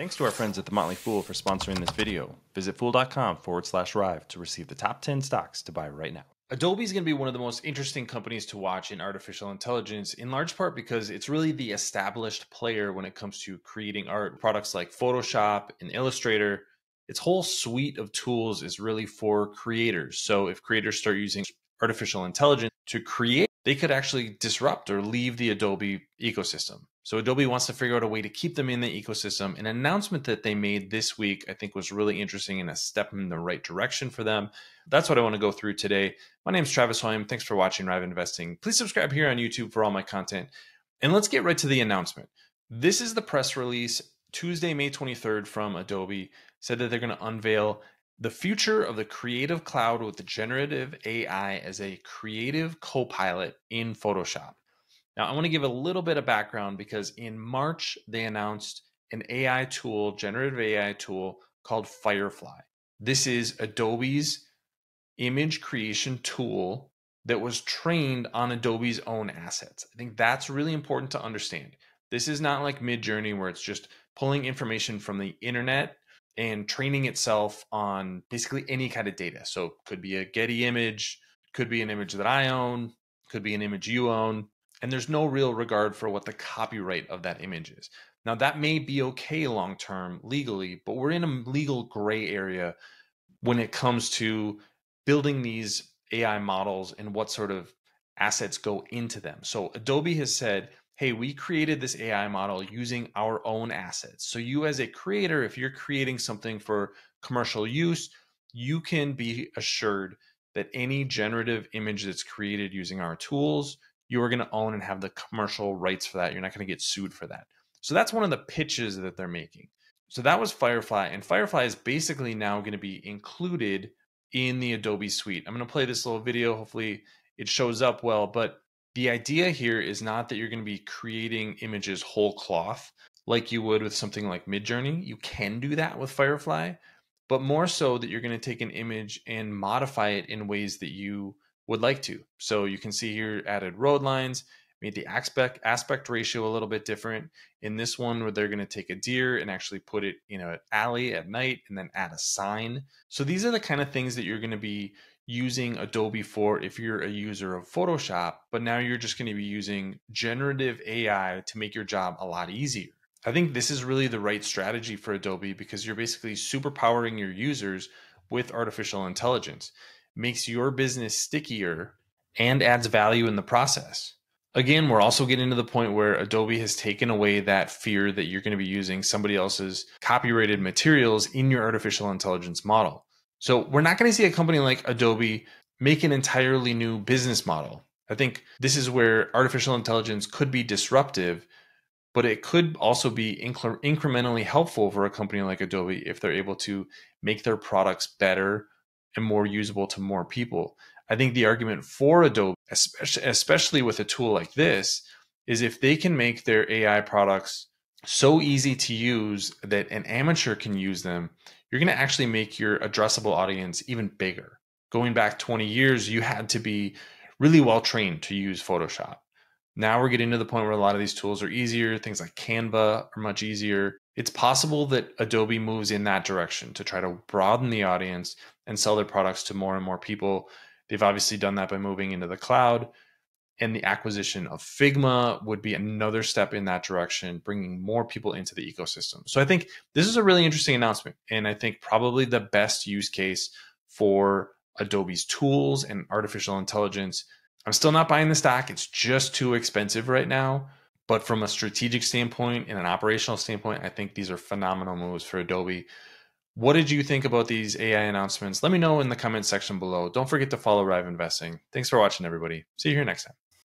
Thanks to our friends at The Motley Fool for sponsoring this video. Visit fool.com forward slash riiv to receive the top 10 stocks to buy right now. Adobe is going to be one of the most interesting companies to watch in artificial intelligence, in large part because it's really the established player when it comes to creating art. Products like Photoshop and Illustrator, its whole suite of tools is really for creators. So if creators start using artificial intelligence to create, they could actually disrupt or leave the Adobe ecosystem. So Adobe wants to figure out a way to keep them in the ecosystem. An announcement that they made this week, I think, was really interesting and a step in the right direction for them. That's what I want to go through today. My name is Travis Hoium. Thanks for watching Rive Investing. Please subscribe here on YouTube for all my content. And let's get right to the announcement. This is the press release Tuesday, May 23rd from Adobe, said that they're going to unveil the future of the creative cloud with the generative AI as a creative co pilot in Photoshop. Now, I want to give a little bit of background because in March, they announced an AI tool, generative AI tool called Firefly. This is Adobe's image creation tool that was trained on Adobe's own assets. I think that's really important to understand. This is not like Midjourney where it's just pulling information from the internet and training itself on basically any kind of data. So it could be a Getty image, could be an image that I own, could be an image you own, and there's no real regard for what the copyright of that image is. Now, that may be okay long term legally, but we're in a legal gray area when it comes to building these AI models and what sort of assets go into them. So, Adobe has said, hey, we created this AI model using our own assets. So, you as a creator, if you're creating something for commercial use, you can be assured that any generative image that's created using our tools, you are going to own and have the commercial rights for that. You're not going to get sued for that. So that's one of the pitches that they're making. So that was Firefly, and Firefly is basically now going to be included in the Adobe suite. I'm going to play this little video. Hopefully, it shows up well. But the idea here is not that you're going to be creating images whole cloth like you would with something like Midjourney. You can do that with Firefly, but more so that you're going to take an image and modify it in ways that you would like to. So you can see here added road lines, made the aspect aspect ratio a little bit different. In this one, where they're going to take a deer and actually put it in an alley at night and then add a sign. So these are the kind of things that you're going to be using Adobe for if you're a user of Photoshop, but now you're just going to be using generative AI to make your job a lot easier. I think this is really the right strategy for Adobe because you're basically superpowering your users with artificial intelligence makes your business stickier and adds value in the process. Again, we're also getting to the point where Adobe has taken away that fear that you're going to be using somebody else's copyrighted materials in your artificial intelligence model. So, we're not going to see a company like Adobe make an entirely new business model. I think this is where artificial intelligence could be disruptive, but it could also be incre- incrementally helpful for a company like Adobe if they're able to make their products better and more usable to more people. I think the argument for Adobe, especially, especially with a tool like this, is if they can make their AI products so easy to use that an amateur can use them, you're going to actually make your addressable audience even bigger. Going back 20 years, you had to be really well trained to use Photoshop. Now we're getting to the point where a lot of these tools are easier. Things like Canva are much easier. It's possible that Adobe moves in that direction to try to broaden the audience and sell their products to more and more people. They've obviously done that by moving into the cloud. And the acquisition of Figma would be another step in that direction, bringing more people into the ecosystem. So I think this is a really interesting announcement. And I think probably the best use case for Adobe's tools and artificial intelligence. I'm still not buying the stock. It's just too expensive right now. But from a strategic standpoint and an operational standpoint, I think these are phenomenal moves for Adobe. What did you think about these AI announcements? Let me know in the comments section below. Don't forget to follow Rive Investing. Thanks for watching, everybody. See you here next time.